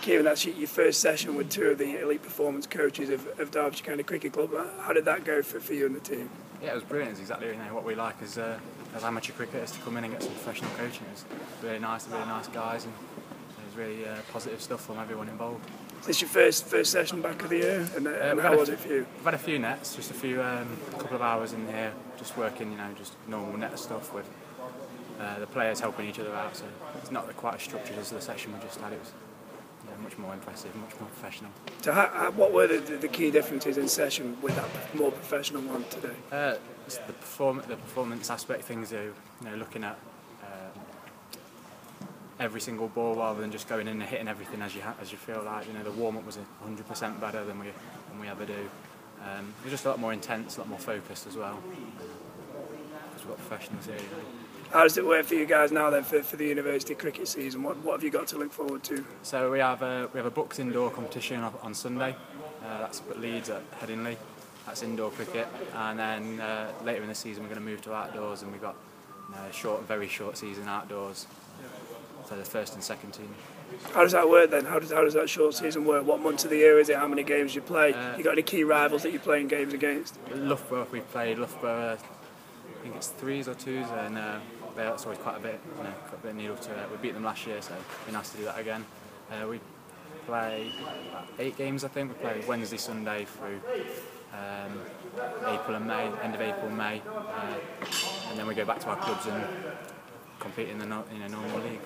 Kieran, that's your first session with two of the elite performance coaches of, of Derbyshire County Cricket Club. How did that go for, for you and the team? Yeah, it was brilliant. It's exactly you know, what we like as, uh, as amateur cricketers to come in and get some professional coaching. It was really nice, really nice guys, and it was really uh, positive stuff from everyone involved. Is this your first first session back of the year, and, uh, and how was it for you? We've had a few nets, just a few, um, couple of hours in here, just working, you know, just normal net stuff with uh, the players helping each other out. So it's not quite as structured as the session we just had. It was much more impressive, much more professional. So, how, what were the, the, key differences in session with that more professional one today? Uh, the perform the performance aspect things are, you know, looking at um, every single ball rather than just going in and hitting everything as you as you feel like. You know, the warm up was 100% better than we than we ever do. Um, it was just a lot more intense, a lot more focused as well. Because we've got professionals here. You know. How does it work for you guys now then for, for the university cricket season? What, what have you got to look forward to? So we have a, we have a BUCS indoor competition on Sunday. Uh, that's at Leeds at Headingley. That's indoor cricket, and then uh, later in the season we're going to move to outdoors, and we've got you know, a short, very short season outdoors for the first and second team. How does that work then? How does, how does that short season work? What months of the year is it? How many games do you play? Uh, you got any key rivals that you're playing games against? Loughborough, we played Loughborough, I think it's threes or twos, and uh, That's always quite a bit, you know, quite a bit needle to it. We beat them last year, so it'd be nice to do that again. Uh, we play eight games, I think. We play Wednesday, Sunday through um, April and May, end of April, May, uh, and then we go back to our clubs and compete in the in a normal league.